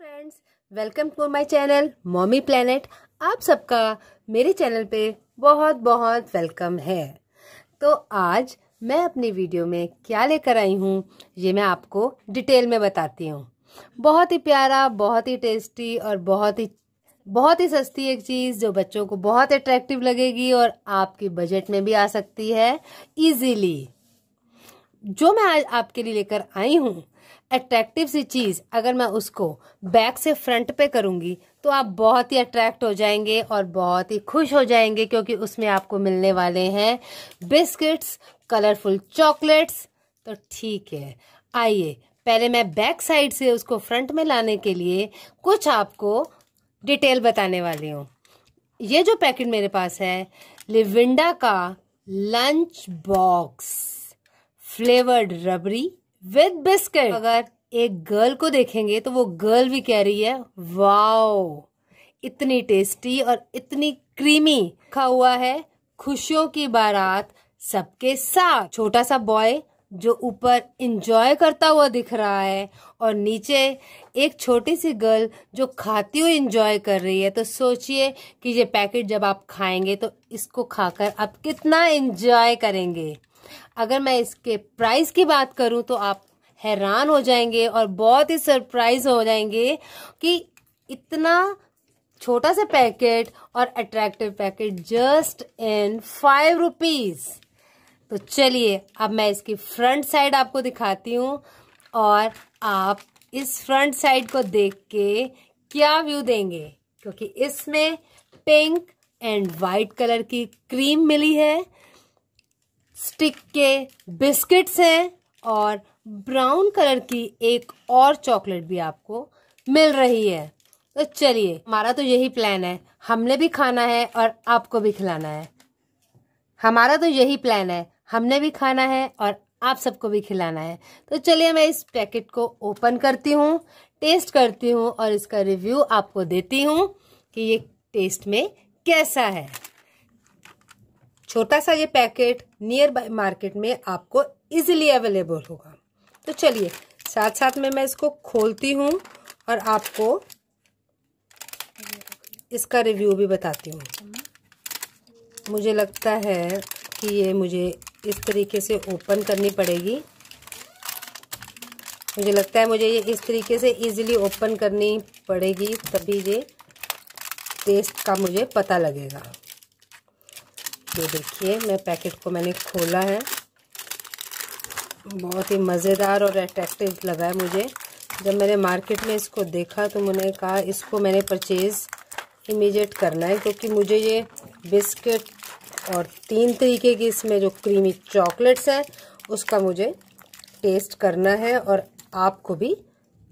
Friends welcome to my channel mommy planet आप सबका मेरे चैनल पे बहुत बहुत वेलकम है। तो आज मैं अपनी वीडियो में क्या लेकर आई हूँ, ये मैं आपको डिटेल में बताती हूँ। बहुत ही प्यारा, बहुत ही टेस्टी और बहुत ही बहुत ही सस्ती एक चीज़ जो बच्चों को बहुत अट्रैक्टिव लगेगी और आपके बजट में भी आ सकती है इजीली जो मैं आज आपके लिए लेकर आई हूँ अट्रैक्टिव सी चीज़ अगर मैं उसको बैक से फ्रंट पे करूँगी तो आप बहुत ही अट्रैक्ट हो जाएँगे और बहुत ही खुश हो जाएँगे क्योंकि उसमें आपको मिलने वाले हैं बिस्किट्स कलरफुल चॉकलेट्स तो ठीक है, आइए, पहले मैं बैक साइड से उसको फ्रंट में लाने के लिए कुछ आपको डिटेल बताने वाली हूँ। ये जो पैकेट मेरे पास है लिविंडा का lunch box flavoured rabri with biscuit. अगर एक गर्ल को देखेंगे तो वो गर्ल भी कह रही है, वाओ, इतनी टेस्टी और इतनी क्रीमी खा हुआ है, खुशियों की बारात सबके साथ। छोटा सा बॉय जो ऊपर इंजॉय करता हुआ दिख रहा है और नीचे एक छोटी सी गर्ल जो खाती हुई इंजॉय कर रही है। तो सोचिए कि ये पैकेट जब आप खाएँगे तो इसको खाकर आप कितना इंजॉय करेंगे। अगर मैं इसके प्राइस की बात करूँ तो आप हैरान हो जाएँगे और बहुत ही सरप्राइज़ हो जाएँगे कि इतना छोटा सा पैकेट और attractive packet just in five rupees तो चलिए, अब मैं इसकी फ्रंट साइड आपको दिखाती हूँ और आप इस फ्रंट साइड को देख के क्या व्यू देंगे? क्योंकि इसमें पिंक एंड वाइट कलर की क्रीम मिली है। स्टिक के बिस्किट्स हैं और ब्राउन कलर की एक और चॉकलेट भी आपको मिल रही है। तो चलिए, हमारा तो यही प्लान है। हमने भी खाना है और आपको भी खिलाना है। हमारा तो यही प्लान है। हमने भी खाना है और आप सबको भी खिलाना है। तो चलिए, मैं इस पैकेट को ओपन करती हूँ टेस्ट करती हूँ और इसका रिव्यू आपको देती हूँ कि ये टेस्ट में कैसा है। छोटा सा ये पैकेट नियर बाय मार्केट में आपको इजीली अवेलेबल होगा। तो चलिए साथ साथ में मैं इसको खोलती हूँ और आपको इसका रिव्यू भी बताती हूँ। मुझे लगता है कि ये मुझे इस तरीके से ओपन करनी पड़ेगी। मुझे लगता है मुझे ये इस तरीके से इजीली ओपन करनी पड़ेगी, तभी ये टेस्ट का मुझे पता लगेगा। ये देखिए, मैं पैकेट को मैंने खोला है। बहुत ही मज़ेदार और अट्रैक्टिव लगा है मुझे। जब मैंने मार्केट में इसको देखा तो मैंने कहा, इसको मैंने परचेज़ इमीजिएट करना है, क्योंकि मुझे ये बिस्किट और तीन तरीके की इसमें जो क्रीमी चॉकलेट्स हैं, उसका मुझे टेस्ट करना है और आपको भी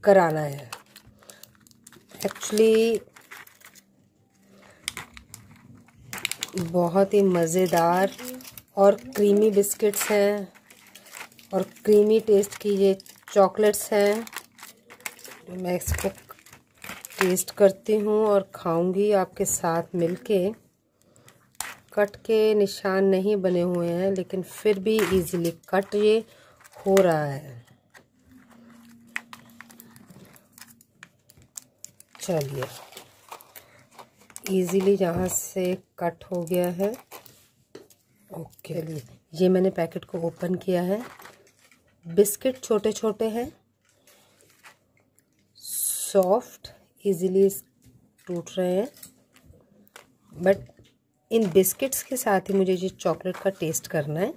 कराना है। एक्चुअली बहुत ही मज़ेदार और क्रीमी बिस्किट्स हैं और क्रीमी टेस्ट की ये चॉकलेट्स हैं। मैं इसको टेस्ट करती हूँ और खाऊँगी आपके साथ मिलके। कट के निशान नहीं बने हुए हैं, लेकिन फिर भी इजीली कट ये हो रहा है। चलिए। इजीली जहाँ से कट हो गया है। ओके चलिए ये मैंने पैकेट को ओपन किया है। बिस्किट छोटे छोटे हैं। सॉफ्ट, इजीली टूट रहे हैं। बट इन बिस्किट्स के साथ ही मुझे ये चॉकलेट का टेस्ट करना है।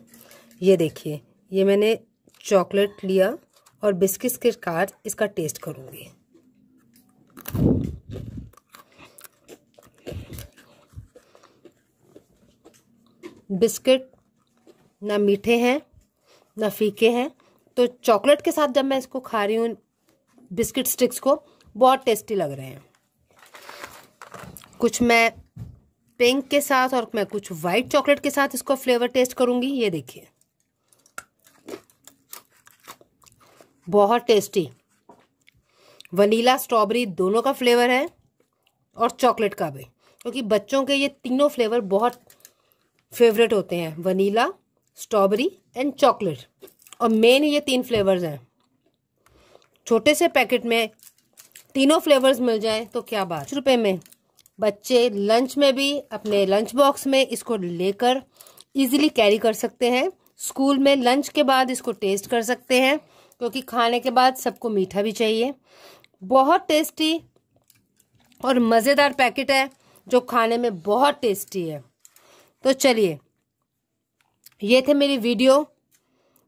ये देखिए, ये मैंने चॉकलेट लिया और बिस्किट्स के साथ इसका टेस्ट करूँगी। बिस्किट, ना मीठे हैं, ना फीके हैं। तो चॉकलेट के साथ जब मैं इसको खा रही हूँ, बिस्किट स्टिक्स को, बहुत टेस्टी लग रहे हैं। कुछ मैं पिंक के साथ और मैं कुछ वाइट चॉकलेट के साथ इसको फ्लेवर टेस्ट करूँगी, ये देखिए। बहुत टेस्टी। वनीला, स्ट्रॉबेरी दोनों का फ्लेवर है और चॉकलेट का भी, क्योंकि बच्चों के ये तीनों फ्लेवर बहुत फेवरेट होते हैं वनीला स्ट्रॉबेरी एंड चॉकलेट और मेन ये तीन फ्लेवर्स हैं। छोटे से पैकेट में तीनों फ्लेवर्स मिल जाएँ तो क्या बात? रुपए में। बच्चे लंच में भी अपने लंच बॉक्स में इसको लेकर इजीली कैरी कर सकते हैं। स्कूल में लंच के बाद इसको टेस्ट कर सकते हैं, क्योंकि खाने के बाद सबको मीठा भी चाहिए। बहुत टेस्टी और मज़ेदार पैकेट है, जो खाने में बहुत टेस्टी है। तो चलिए, ये थे मेरी वीडियो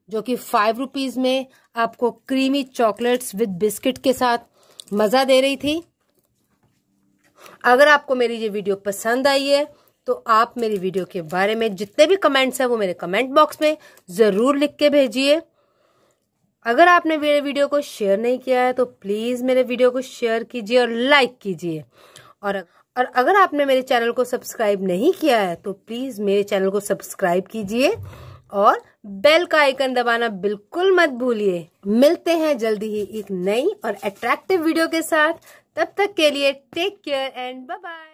जो कि फाइव रुपीज़ में आपको क्रीमी चॉकलेट्स विद बिस्किट के साथ मज़ा दे रही थी। अगर आपको मेरी ये वीडियो पसंद आई है तो आप मेरी वीडियो के बारे में जितने भी कमेंट्स हैं, वो मेरे कमेंट बॉक्स में ज़रूर लिख के भेजिए। अगर आपने मेरे वीडियो को शेयर नहीं किया है तो प्लीज़ मेरे वीडियो को शेयर कीजिए और लाइक कीजिए। और और अगर आपने मेरे चैनल को सब्सक्राइब नहीं किया है तो प्लीज़ मेरे चैनल को सब्सक्राइब कीजिए और बेल का आइकन दबाना बिल्कुल मत भूलिए। मिलते हैं जल्दी ही एक नई और अट्रैक्टिव वीडियो के साथ। तब तक के लिए take care and bye bye